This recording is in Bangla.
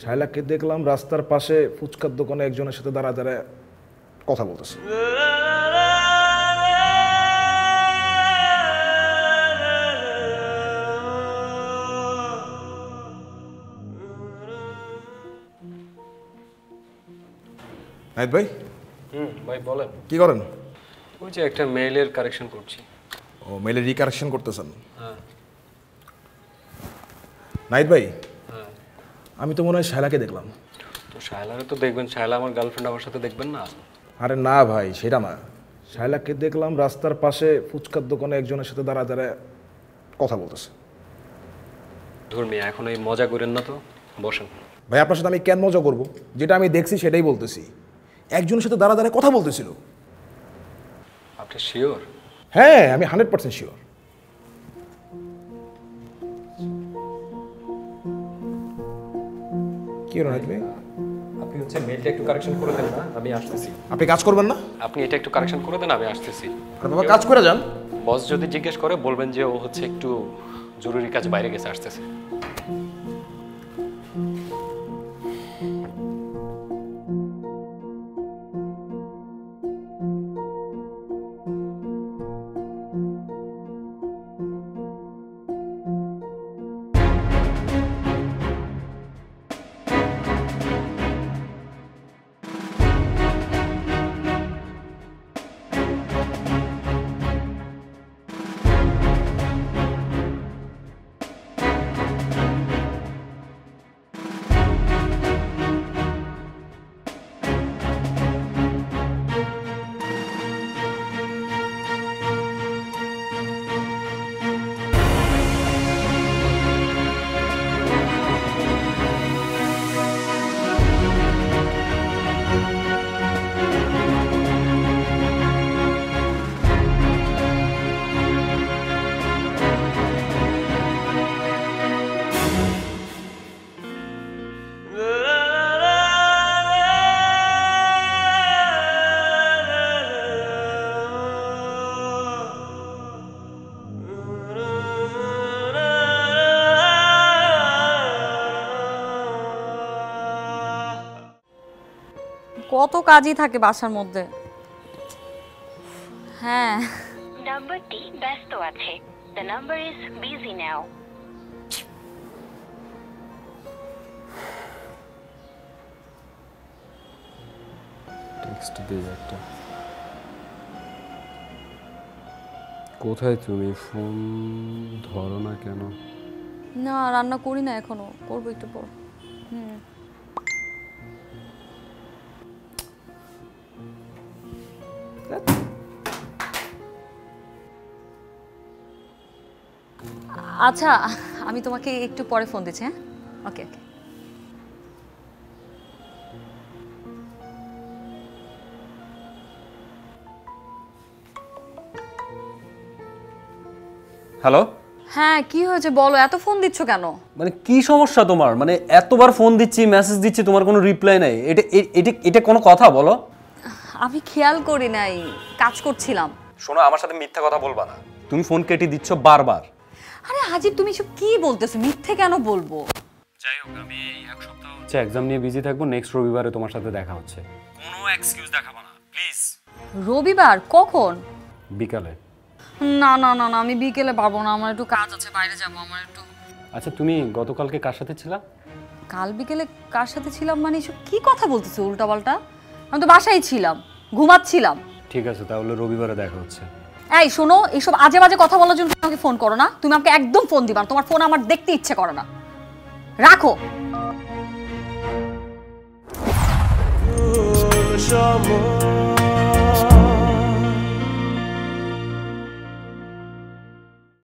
শায়লাকে দেখলাম রাস্তার পাশে ফুচকার দোকানে একজনের সাথে দাঁড়া দাঁড়ায় কথা বলতেছে। নাইত ভাই? হুম ভাই বলেন। কি করেন? ওই যে একটা মেইলের কারেকশন করছি। ও মেলে রিকারেকশন করতেছেন? হ্যাঁ। নাইত ভাই? আমি তো মনে হয় শায়লাকে দেখলাম। তো শায়লারে তো দেখবেন শায়লা আমার গার্লফ্রেন্ড আমার সাথে দেখবেন না? আরে না ভাই সেটা না। শায়লাকে দেখলাম রাস্তার পাশে ফুচকার দোকানে একজনের সাথে দাঁড়া দাঁড়ায় কথা বলতেছে। ধর্মী এখন এই মজা করেন না তো বসেন। ভাই আপনার সাথে আমি কেন মজা করব? যেটা আমি দেখছি সেটাই বলতেছি। একজনের সাথে দাঁড়া দাঁড়ায় কথা বলতেছিল। আপনি শিওর হ্যাঁ আমি হান্ড্রেড পার্সেন্ট শিওর কি ভাই আপনি হচ্ছে মেলটা একটু কারেকশন করে দেন না আমি আসতেছি। আপনি কাজ করবেন না? আপনি এটা একটু কারেকশন করে দেন আমি আসতেছি। আর বাবা কাজ করে যান। বস যদি জিজ্ঞেস করে বলবেন যে ও হচ্ছে একটু জরুরি কাজ বাইরে গেছে আসতেছে। কত কাজই থাকে বাসার মধ্যে। হ্যাঁ। নাম্বারটি ব্যস্ত আছে। The number is busy now text দিয়ে একটা। কোথায় তুমি? ফোন ধরো না কেন? না রান্না করি না এখনও। করব একটু পর। হুম। আচ্ছা আমি তোমাকে একটু পরে ফোন দিচ্ছি হ্যাঁ? ওকে ওকে হ্যালো হ্যাঁ কি হয়েছে বলো এত ফোন দিচ্ছ কেন? মানে কি সমস্যা তোমার? মানে এতবার ফোন দিচ্ছি মেসেজ দিচ্ছি তোমার কোনো রিপ্লাই নাই। এটা এটা এটা কোনো কথা বলো? আমি খেয়াল করি নাই কাজ করছিলাম। শোনো আমার সাথে মিথ্যা কথা বলবা না। তুমি ফোন কেটে দিচ্ছ বারবার। আরে হাজিব তুমি এসব কি বলতেছো? মিথ্যে কেন বলব? যাই হোক আমি এই এক সপ্তাহ হচ্ছে এক্সাম নিয়ে বিজি থাকব নেক্সট রবিবারে তোমার সাথে দেখা হচ্ছে। কোনো এক্সকিউজ দেখাবো না প্লিজ রবিবার? কখন? বিকালে। না না না না আমি বিকেলে পারব না আমার একটু কাজ আছে বাইরে যাব আমার একটু আচ্ছা তুমি গতকালকে কার সাথে ছিলা? কাল বিকেলে কার সাথে ছিলাম মানে এসব কি কথা বলতেছো উল্টাপাল্টা? আমি তো বাসায় ছিলাম ঘুমাচ্ছিলাম। ঠিক আছে তাহলে রবিবারে দেখা হচ্ছে। এই শোনো এইসব আজে বাজে কথা বলার জন্য আমাকে ফোন করো না। তুমি আমাকে একদম ফোন দিবা না। তোমার ফোন আমার দেখতে ইচ্ছে করে না। রাখো। সময়।